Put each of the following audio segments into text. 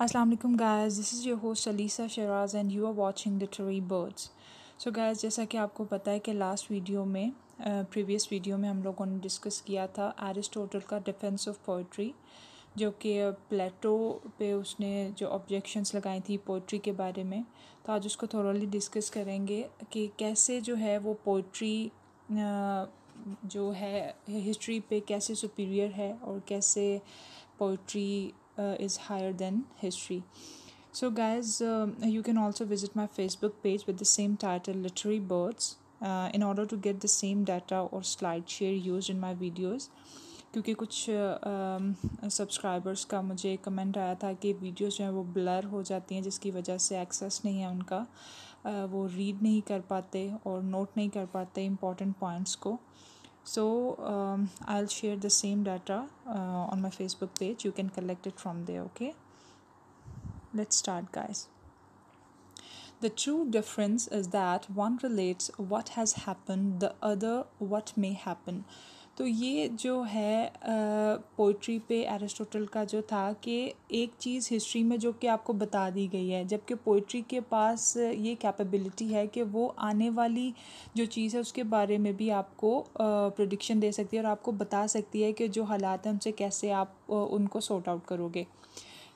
Aslam guys this is your host Alisa Sharaz and you are watching the tree birds so guys जैसा कि आपको पता है कि लास्ट वीडियो में प्रीवियस uh, वीडियो में हम लोगों ने डिस्कस किया था एरिस्टोटल का डिफेंस ऑफ़ पोइट्री जो कि प्लेटो पे उसने जो ऑब्जेक्शंस लगाई थी पोइट्री के बारे में तो आज उसको थोड़ाली डिस्कस करेंगे कि कैसे जो है वो पोइट्री जो है हिस्ट्री पे कैसे सुपीरियर है और कैसे poetry is higher than history so guys you can also visit my Facebook page with the same title Literary Birds in order to get the same data और slide share use in my videos क्योंकि कुछ subscribers का मुझे comment आया था कि videos जो हैं वो ब्लर हो जाती हैं जिसकी वजह से एक्सेस नहीं है उनका। आ, वो रीड नहीं कर पाते और नोट नहीं कर पाते इंपॉर्टेंट पॉइंट्स को। So I share the same data on my Facebook page you can collect it from there okay let's start guys The true difference is that one relates what has happened, the other what may happen. Uh, तो ये जो है poetry पे Aristotle का जो था कि एक चीज़ हिस्ट्री में जो कि आपको बता दी गई है, जबकि पोइट्री के पास ये कैपेबिलिटी है कि वो आने वाली जो चीज़ है उसके बारे में भी आपको प्रोडिक्शन दे सकती है और आपको बता सकती है कि जो हालात हैं उनसे कैसे आप उनको सॉर्ट आउट करोगे।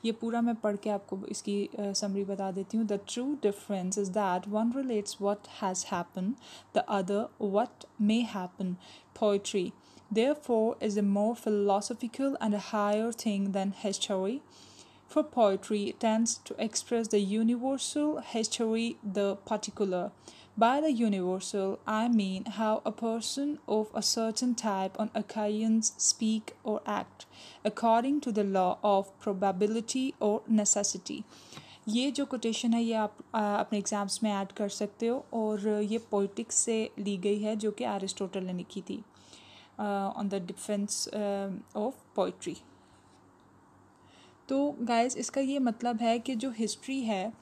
ये पूरा मैं पढ़ के आपको इसकी समरी बता देती हूँ। The true difference is that one relates what has happen the other what may happen poetry therefore is a more philosophical and a higher thing than history. For poetry tends to express the universal, history the particular. By the universal, I mean how a person of a certain type on occasions speak or act, according to the law of probability or necessity. ये जो quotation है ये आप आ, अपने exams में add कर सकते हो और ये पोइटिक्स से ली गई है जो कि एरिस्टोटल ने लिखी थी on the defence of poetry तो गाइस इसका ये मतलब है कि जो हिस्ट्री है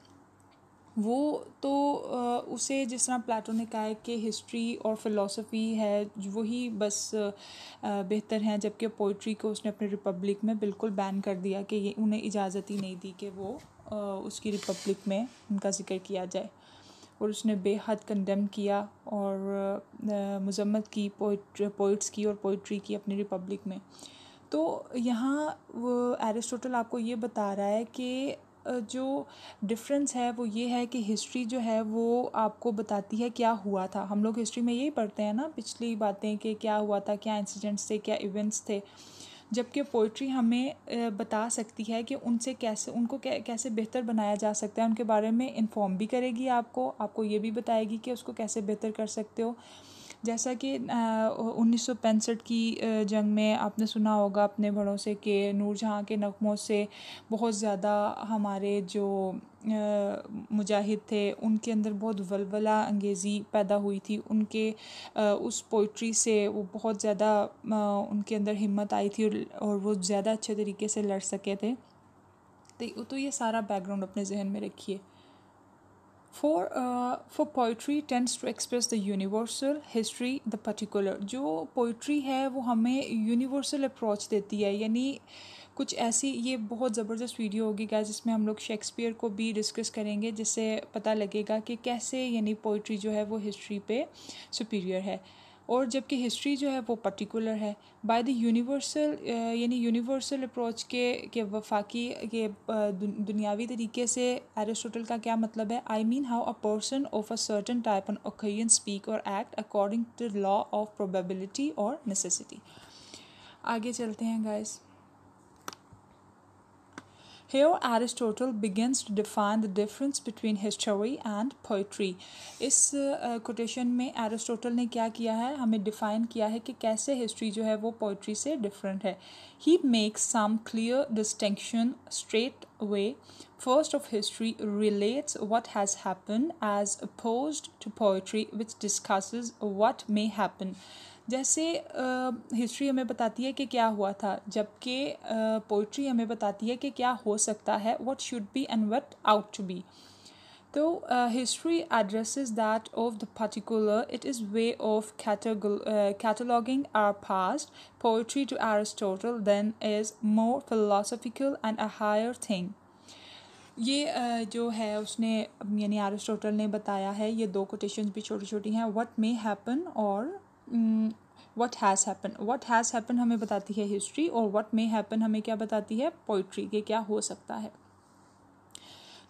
वो तो uh, उसे जिस तरह प्लाटो ने कहा है कि हिस्ट्री और फिलोसफी है वही बस uh, बेहतर हैं जबकि पोइट्री को उसने अपने रिपब्लिक में बिल्कुल बैन कर दिया कि ये उन्हें इजाज़त ही नहीं दी कि वो uh, उसकी रिपब्लिक में उनका ज़िक्र किया जाए। और उसने बेहद कंडेम किया और मजम्मत की पोइट, पोइट्स की और पोइट्री की अपनी रिपब्लिक में। तो यहाँ वो एरिस्टोटल आपको ये बता रहा है कि जो डिफरेंस है वो ये है कि हिस्ट्री जो है वो आपको बताती है क्या हुआ था। हम लोग हिस्ट्री में यही पढ़ते हैं ना, पिछली बातें कि क्या हुआ था, क्या इंसिडेंट्स थे, क्या इवेंट्स थे। जबकि पोइट्री हमें बता सकती है कि उनसे कैसे, उनको कैसे बेहतर बनाया जा सकता है, उनके बारे में इन्फॉर्म भी करेगी आपको आपको ये भी बताएगी कि उसको कैसे बेहतर कर सकते हो। जैसा कि उन्नीस सौ पैंसठ की जंग में आपने सुना होगा अपने बड़ों से कि नूरजहाँ के नगमों से बहुत ज़्यादा हमारे जो मुजाहिद थे, उनके अंदर बहुत वलवला अंगेज़ी पैदा हुई थी। उनके उस पोइट्री से वो बहुत ज़्यादा उनके अंदर हिम्मत आई थी और वो ज़्यादा अच्छे तरीके से लड़ सके थे। तो तो ये सारा बैकग्राउंड अपने जहन में रखिए। For for poetry tends to express the universal history the particular जो पोइट्री है, वो हमें यूनिवर्सल अप्रोच देती है। यानी कुछ ऐसी, ये बहुत ज़बरदस्त वीडियो होगी क्या जिसमें हम लोग शेक्सपियर को भी डिस्कस करेंगे, जिससे पता लगेगा कि कैसे यानी पोइट्री जो है, वो हिस्ट्री पे सुपीरियर है। और जबकि हिस्ट्री जो है वो पर्टिकुलर है. बाय द यूनिवर्सल यानी यूनिवर्सल अप्रोच के के वफाकी, के दुनियावी तरीके से एरिस्टोटल का क्या मतलब है? I mean how a person of a certain type on occasion speak और act according to law of probability और नेसेसिटी आगे चलते हैं guys Here Aristotle begins to define the difference between history and poetry. इस quotation uh, में Aristotle ने क्या किया है हमें डिफ़ाइन किया है कि कैसे हिस्ट्री जो है वो पोइट्री से डिफरेंट है he makes some clear distinction straight way First of history relates what has happened as opposed to poetry which discusses what may happen. जैसे हिस्ट्री हमें बताती है कि क्या हुआ था, जबकि पोइट्री हमें बताती है कि क्या हो सकता है what should be and what ought to be तो history addresses that of the particular it is way of cataloguing our past poetry to Aristotle then is more philosophical and a higher thing ये जो है, उसने, यानी Aristotle ने बताया है, ये दो कोटेशंस भी छोटी छोटी हैं व्हाट मे हैपन और what has happen what has happen हमें बताती है हिस्ट्री और वट मे हैपन हमें क्या बताती है पोइट्री के क्या हो सकता है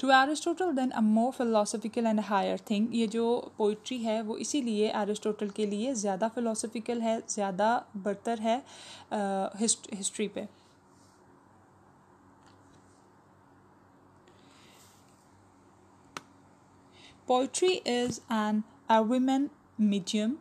to Aristotle then a more philosophical and higher thing ये जो पोइट्री है वो इसीलिए एरिस्टोटल के लिए ज़्यादा फिलोसफिकल है, ज़्यादा बरतर है हिस्ट्री पे Poetry is an argument medium.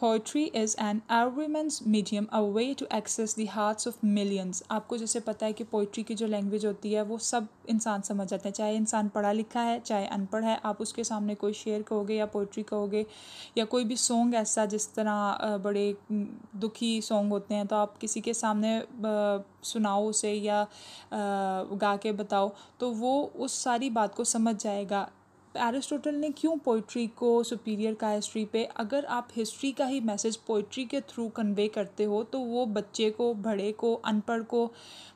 Poetry is an arguments medium a way to access the hearts of millions आपको जैसे पता है कि पोइट्री की जो लैंग्वेज होती है, वो सब इंसान समझ जाते हैं। चाहे इंसान पढ़ा लिखा है, चाहे अनपढ़ है, आप उसके सामने कोई शेर कहोगे या पोइट्री कहोगे, या कोई भी सॉन्ग ऐसा जिस तरह बड़े दुखी सॉन्ग होते हैं तो आप किसी के सामने सुनाओ उसे या गा के बताओ तो वो उस सारी बात को समझ जाएगा। एरिस्टोटल ने क्यों पोइट्री को सुपीरियर का हिस्ट्री पे, अगर आप हिस्ट्री का ही मैसेज पोइट्री के थ्रू कन्वे करते हो तो वो बच्चे को, बड़े को, अनपढ़ को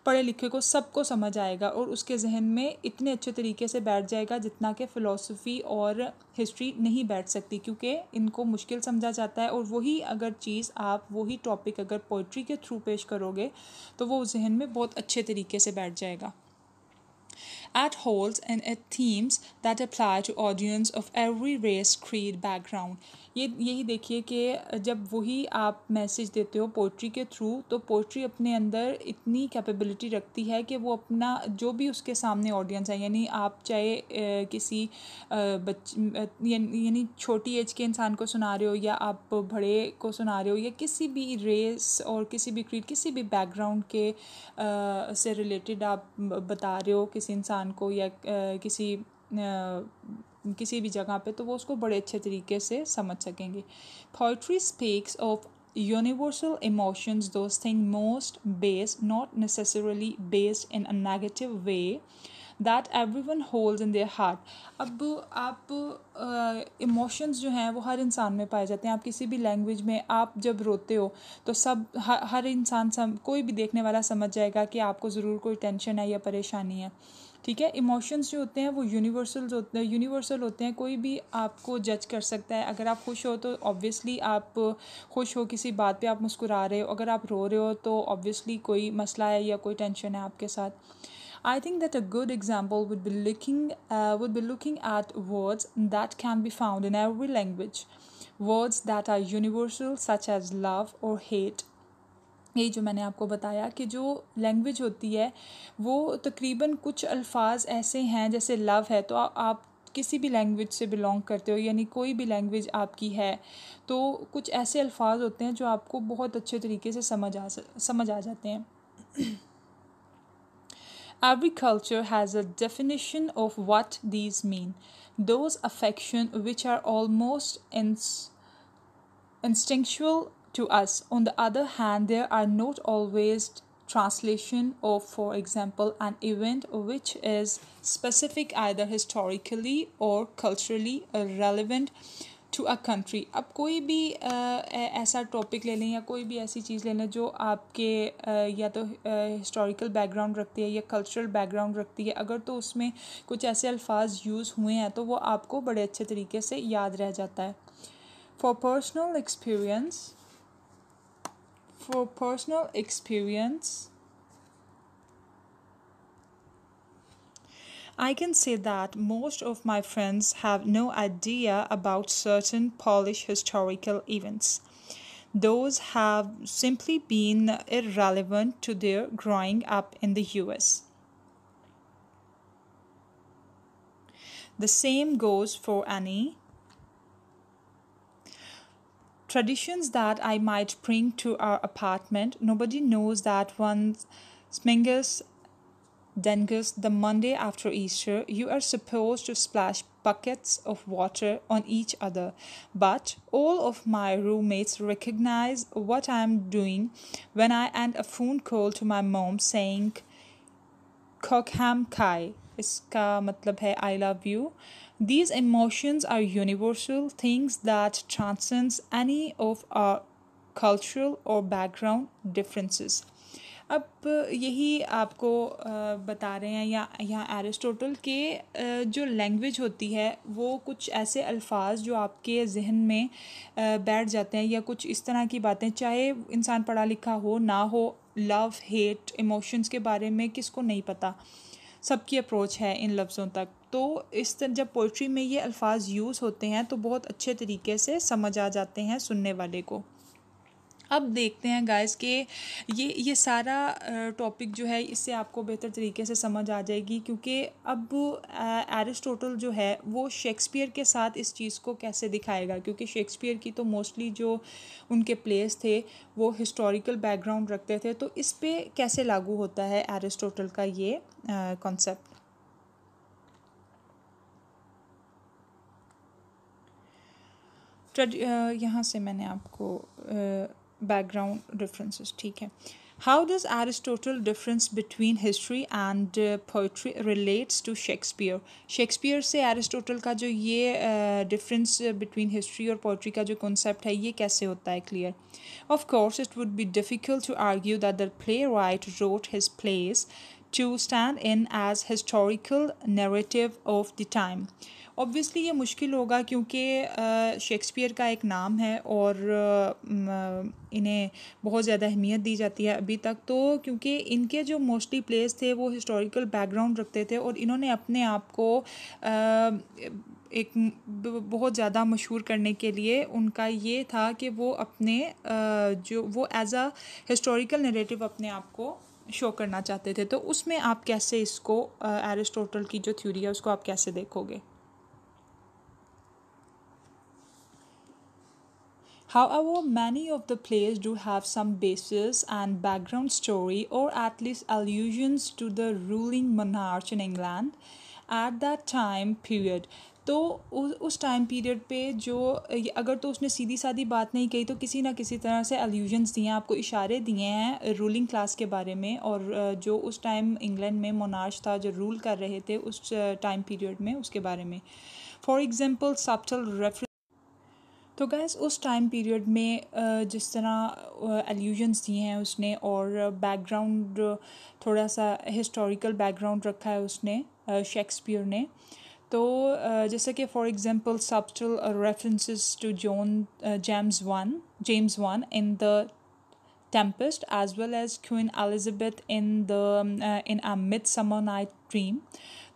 पढ़े लिखे को, सबको समझ आएगा और उसके जहन में इतने अच्छे तरीके से बैठ जाएगा जितना कि फ़िलासफ़ी और हिस्ट्री नहीं बैठ सकती, क्योंकि इनको मुश्किल समझा जाता है और वही अगर चीज़ आप, वही टॉपिक अगर पोइट्री के थ्रू पेश करोगे तो वो जहन में बहुत अच्छे तरीके से बैठ जाएगा। At holes and at themes that apply to audience of every race, creed, background. ये यही देखिए कि जब वही आप मैसेज देते हो पोइट्री के थ्रू तो पोइट्री अपने अंदर इतनी कैपेबिलिटी रखती है कि वो अपना जो भी उसके सामने ऑडियंस है यानी आप चाहे किसी बच यानी छोटी एज के इंसान को सुना रहे हो या आप बड़े को सुना रहे हो या किसी भी रेस और किसी भी क्रीड किसी भी बैकग्राउंड के आ, से रिलेटेड आप बता रहे हो किसी इंसान को या आ, किसी किसी भी जगह पे तो वो उसको बड़े अच्छे तरीके से समझ सकेंगे। Poetry speaks of universal emotions those thing most based not necessarily based in a negative way that everyone hold in their heart अब आप इमोशंस uh, जो हैं वो हर इंसान में पाए जाते हैं। आप किसी भी लैंग्वेज में आप जब रोते हो तो सब हर, हर इंसान सम कोई भी देखने वाला समझ जाएगा कि आपको ज़रूर कोई टेंशन है या परेशानी है। ठीक है? इमोशंस जो होते हैं वो यूनिवर्सल होते हैं यूनिवर्सल होते हैं। कोई भी आपको जज कर सकता है। अगर आप खुश हो तो ऑब्वियसली आप खुश हो किसी बात पे, आप मुस्कुरा रहे हो। अगर आप रो रहे हो तो ऑब्वियसली कोई मसला है या कोई टेंशन है आपके साथ। I think that a good example would be looking would be looking at words that can be found in every language words that are universal such as love और हेट ये जो मैंने आपको बताया कि जो लैंग्वेज होती है वो तकरीबन कुछ अल्फाज ऐसे हैं जैसे लव है तो आ, आप किसी भी लैंग्वेज से बिलोंग करते हो यानी कोई भी लैंग्वेज आपकी है तो कुछ ऐसे अल्फाज होते हैं जो आपको बहुत अच्छे तरीके से समझ आ समझ आ जाते हैं Every culture has a definition of what these mean. Those affection which are almost instinctual to us. On the other hand, there are not always translation of, for example, an event which is specific either historically or culturally relevant to a country अब कोई भी ऐसा topic ले लें या कोई भी ऐसी चीज़ ले लें जो आपके या तो हिस्टोरिकल बैकग्राउंड रखती है या कल्चरल बैकग्राउंड रखती है अगर तो उसमें कुछ ऐसे अल्फाज यूज़ हुए हैं तो वो आपको बड़े अच्छे तरीके से याद रह जाता है for personal experience for personal experience, I can say that most of my friends have no idea about certain Polish historical events. Those have simply been irrelevant to their growing up in the US. The same goes for Annie, traditions that I might bring to our apartment. Nobody knows that once Smingus Dengus, the Monday after Easter, you are supposed to splash buckets of water on each other. But all of my roommates recognize what I'm doing when I end a phone call to my mom saying, Kokham Kai, iska matlab hai I love you. These emotions are universal things that transcends any of our cultural or background differences. अब यही आपको बता रहे हैं या यहाँ Aristotle के जो लैंग्वेज होती है, वो कुछ ऐसे अल्फाज जो आपके जहन में बैठ जाते हैं या कुछ इस तरह की बातें, चाहे इंसान पढ़ा लिखा हो, ना हो लव हेट इमोशंस के बारे में किसको नहीं पता सबकी अप्रोच है इन लफ्ज़ों तक तो इस तरह जब पोइट्री में ये अल्फाज यूज़ होते हैं तो बहुत अच्छे तरीके से समझ आ जाते हैं सुनने वाले को। अब देखते हैं गाइस के ये ये सारा टॉपिक जो है, इससे आपको बेहतर तरीके से समझ आ जाएगी, क्योंकि अब एरिस्टोटल जो है, वो शेक्सपियर के साथ इस चीज़ को कैसे दिखाएगा? क्योंकि शेक्सपियर की तो मोस्टली जो उनके प्लेस थे, वो हिस्टोरिकल बैकग्राउंड रखते थे तो इस पर कैसे लागू होता है एरिस्टोटल का ये कॉन्सेप्ट यहाँ से मैंने आपको बैकग्राउंड रेफरेंसेस ठीक है? How does Aristotle difference between history and poetry relates to Shakespeare Shakespeare से एरिस्टोटल का जो ये डिफरेंस बिटवीन हिस्ट्री और पोइट्री का जो कॉन्सेप्ट है, ये कैसे होता है clear of course it would be difficult to argue that the playwright wrote his plays to stand in as historical narrative of the time. Obviously ये मुश्किल होगा क्योंकि शेक्सपियर का एक नाम है और इन्हें बहुत ज़्यादा अहमियत दी जाती है अभी तक। तो क्योंकि इनके जो मोस्टली प्लेस थे, वो हिस्टोरिकल बैकग्राउंड रखते थे और इन्होंने अपने आप को एक बहुत ज़्यादा मशहूर करने के लिए उनका ये था कि वो अपने जो, वो एज अ हिस्टोरिकल नरेटिव अपने आप को शो करना चाहते थे तो उसमें आप कैसे इसको एरिस्टोटल की जो थ्योरी है, उसको आप कैसे देखोगे? However many of the plays do have some basis and background story और at least allusions to the ruling monarch in England at that time period तो उस टाइम पीरियड पे जो अगर तो उसने सीधी सादी बात नहीं कही तो किसी ना किसी तरह से अल्यूजन्स दिए हैं, आपको इशारे दिए हैं रूलिंग क्लास के बारे में और जो उस टाइम इंग्लैंड में मोनार्च था, जो रूल कर रहे थे उस टाइम पीरियड में उसके बारे में। फॉर एग्ज़ाम्पल सब्टल रेफर तो गैस उस टाइम पीरियड में जिस तरह एल्यूजन्स दिए हैं उसने और बैकग्राउंड थोड़ा सा हिस्टोरिकल बैकग्राउंड रखा है उसने शेक्सपियर ने तो जैसे कि for example subtle references to John James one James one in the Tempest as well as Queen Elizabeth in the in a Midsummer Night Dream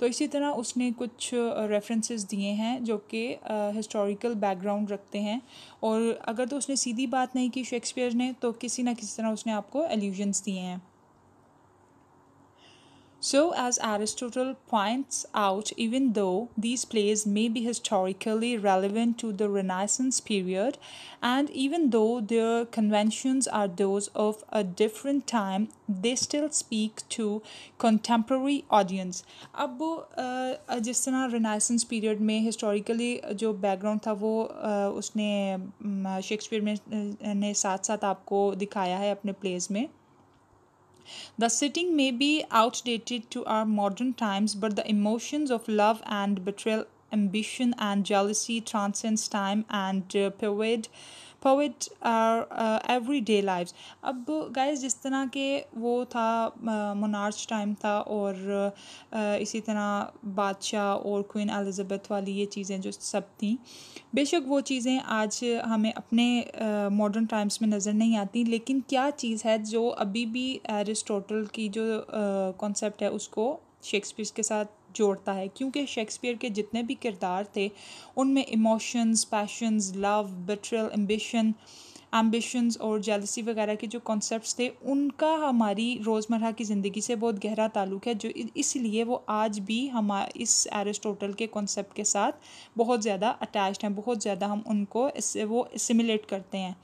तो इसी तरह उसने कुछ रेफरेंसेस दिए हैं जो कि हिस्टोरिकल बैकग्राउंड रखते हैं। और अगर तो उसने सीधी बात नहीं की शेक्सपियर ने तो किसी ना किसी तरह उसने आपको एल्यूजन्स दिए हैं। So, as Aristotle points out, even though these plays may be historically relevant to the Renaissance period, and even though their conventions are those of a different time, they still speak to contemporary audience. अब जिस तरह Renaissance period में historically जो background था वो उसने Shakespeare में ने साथ साथ आपको दिखाया है अपने plays में the setting may be outdated to our modern times, but the emotions of love and betrayal, ambition and jealousy transcends time and uh, pervade poet everyday life अब गाइस जिस तरह के वो था मोनार्च टाइम था और uh, इसी तरह बादशाह और क्वीन एलिज़ाबेथ वाली ये चीज़ें जो सब थी बेशक वो चीज़ें आज हमें अपने मॉडर्न uh, टाइम्स में नज़र नहीं आती लेकिन क्या चीज़ है जो अभी भी एरिस्टोटल की जो कॉन्सेप्ट uh, है उसको शेक्सपियर के साथ जोड़ता है, क्योंकि शेक्सपियर के जितने भी किरदार थे, उनमें emotions passions love betrayal ambition ambitions और जेलसी वगैरह के जो कॉन्सेप्ट्स थे, उनका हमारी रोज़मर्रा की ज़िंदगी से बहुत गहरा ताल्लुक है, जो इसलिए वो आज भी हम, इस एरिस्टोटल के कॉन्सेप्ट के साथ बहुत ज़्यादा अटैच्ड हैं, बहुत ज़्यादा हम उनको इससे वो सिमुलेट करते हैं।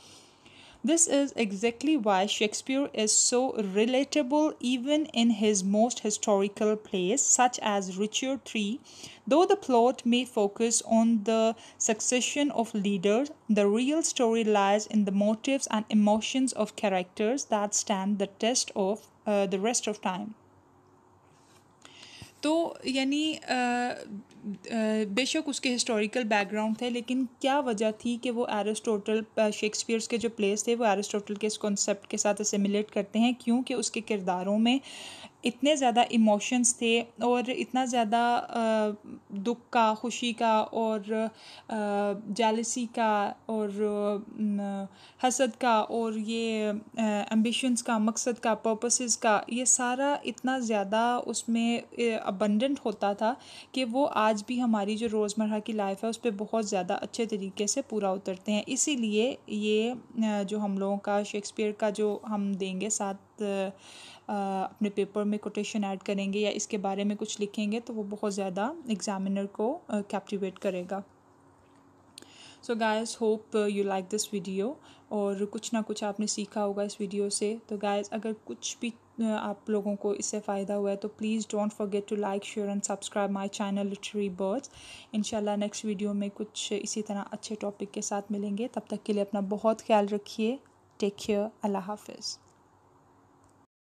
This is exactly why Shakespeare is so relatable even in his most historical plays, such as Richard III. Though the plot may focus on the succession of leaders, the real story lies in the motives and emotions of characters that stand the test of uh, the rest of time. तो यानी बेशक उसके historical background थे, लेकिन क्या वजह थी कि वो एरिस्टोटल शेक्सपियर्स के जो प्लेस थे, वो एरिस्टोटल के इस कॉन्सेप्ट के साथ असिमिलेट करते हैं? क्योंकि उसके किरदारों में इतने ज़्यादा इमोशंस थे और इतना ज़्यादा दुख का, खुशी का और जालसी का और हसद का और ये एम्बिशंस का, मकसद का पर्पसेस का, ये सारा इतना ज़्यादा उसमें अबंडेंट होता था कि वो आज भी हमारी जो रोज़मर्रा की लाइफ है, उस पर बहुत ज़्यादा अच्छे तरीके से पूरा उतरते हैं। इसीलिए ये जो हम लोगों का शेक्सपियर का जो हम देंगे साथ अपने पेपर में कोटेशन ऐड करेंगे या इसके बारे में कुछ लिखेंगे तो वो बहुत ज़्यादा एग्ज़ामिनर को कैप्टिवेट करेगा। So guys hope you like this video और कुछ ना कुछ आपने सीखा होगा इस वीडियो से। तो गायस अगर कुछ भी आप लोगों को इससे फ़ायदा हुआ है तो please don't forget to like share and subscribe my channel Literary Birds इंशाल्लाह नेक्स्ट वीडियो में कुछ इसी तरह अच्छे टॉपिक के साथ मिलेंगे। तब तक के लिए अपना बहुत ख्याल रखिए। टेक केयर अल्लाह हाफिज़।